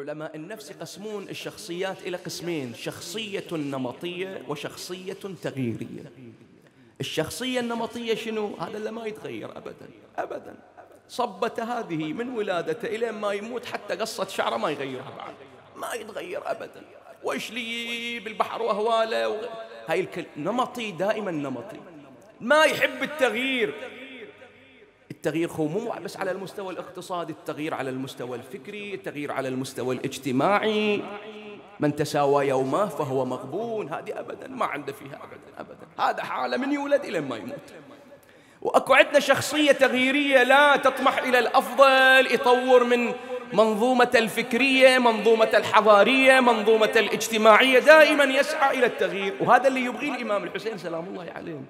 علماء النفس يقسمون الشخصيات إلى قسمين شخصية نمطية وشخصية تغييرية. الشخصية النمطية شنو؟ هذا اللي ما يتغير أبدا أبدا. صبت هذه من ولادته إلى ما يموت حتى قصة شعره ما يغيرها بعد. ما يتغير أبدا. وإيش لي بالبحر وهواله؟ وغ... هاي الكل نمطي دائما نمطي. ما يحب التغيير. التغيير هو مو بس على المستوى الاقتصادي التغيير على المستوى الفكري التغيير على المستوى الاجتماعي. من تساوى يومه فهو مغبون. هذه أبدا ما عنده فيها أبدا أبدا. هذا حالة من يولد إلى ما يموت. وأكو عندنا شخصية تغييرية لا تطمح إلى الأفضل يطور من منظومة الفكرية منظومة الحضارية منظومة الاجتماعية دائما يسعى إلى التغيير. وهذا اللي يبغيه الإمام الحسين سلام الله عليه.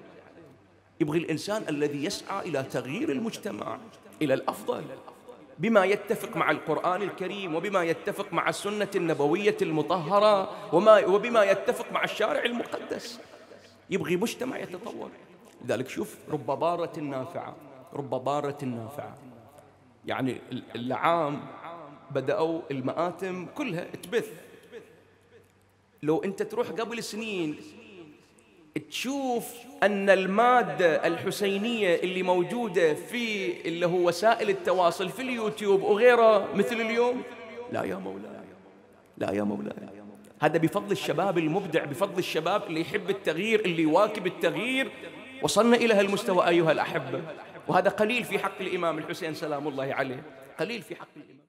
يبغي الإنسان الذي يسعى إلى تغيير المجتمع إلى الأفضل. بما يتفق مع القرآن الكريم وبما يتفق مع السنة النبوية المطهرة وما وبما يتفق مع الشارع المقدس. يبغي مجتمع يتطور. لذلك شوف رب ضارة نافعة رب ضارة نافعة. يعني العام بدأوا المآتم كلها تبث. لو أنت تروح قبل سنين تشوف أن المادة الحسينية اللي موجودة في اللي هو وسائل التواصل في اليوتيوب وغيره مثل اليوم؟ لا يا مولاي. لا يا مولاي. هذا بفضل الشباب المبدع بفضل الشباب اللي يحب التغيير اللي يواكب التغيير. وصلنا إلى هالمستوى أيها الأحبة. وهذا قليل في حق الإمام الحسين سلام الله عليه. قليل في حق الإمام.